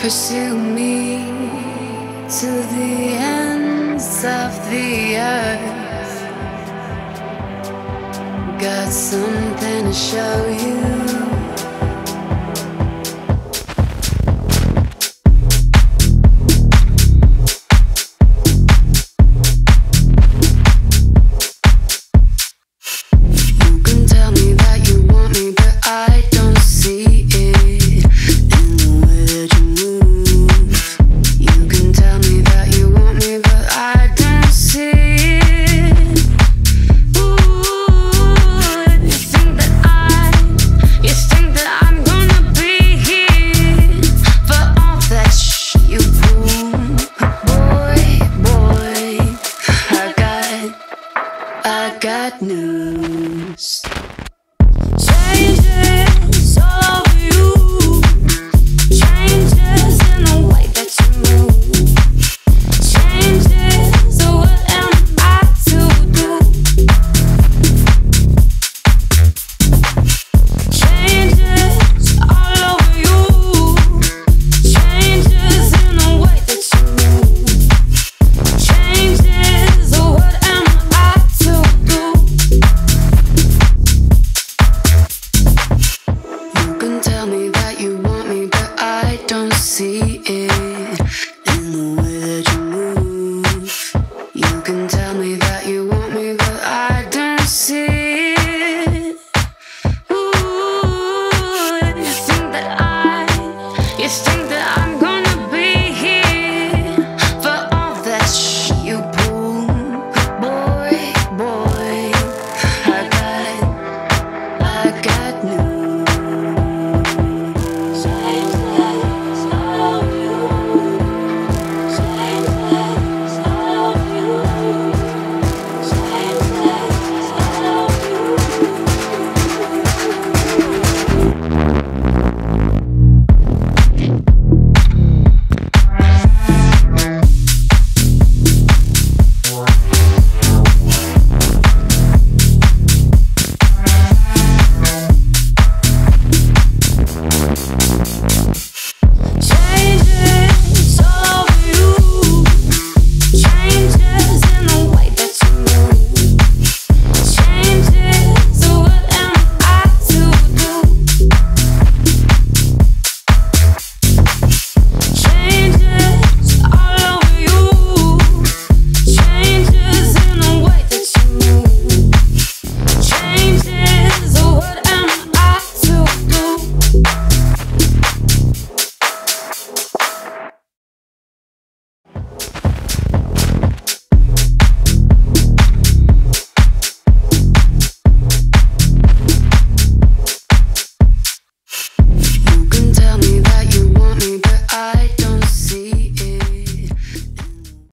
Pursue me to the ends of the earth. Got something to show you. Bad news.